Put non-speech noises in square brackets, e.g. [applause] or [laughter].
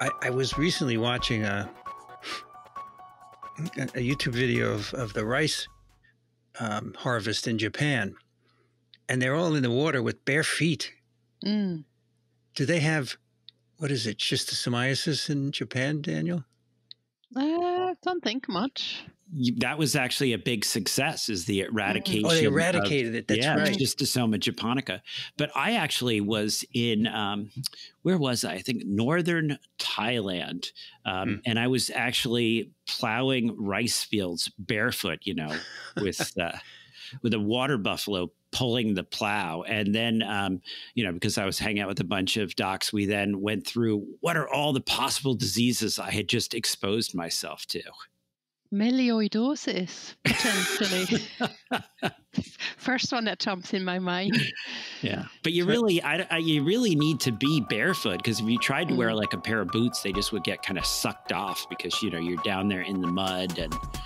I, I was recently watching a, a YouTube video of, of the rice um, harvest in Japan, and they're all in the water with bare feet. Mm. Do they have what is it, schistosomiasis in Japan, Daniel? Uh, don't think much. that was actually a big success is the eradication. Oh, they eradicated of, it. That's yeah, right. Schistosoma japonica. But I actually was in um, where was I? I think northern Thailand, um, Hmm. and I was actually plowing rice fields barefoot. You know, with uh, with a water buffalo pulling the plow, and then um, you know because I was hanging out with a bunch of docs, we then went through what are all the possible diseases I had just exposed myself to. Melioidosis, potentially. [laughs] First one that jumps in my mind. Yeah, but you really, I, I, you really need to be barefoot because if you tried to wear like a pair of boots, they just would get kind of sucked off because you know you're down there in the mud and yeah.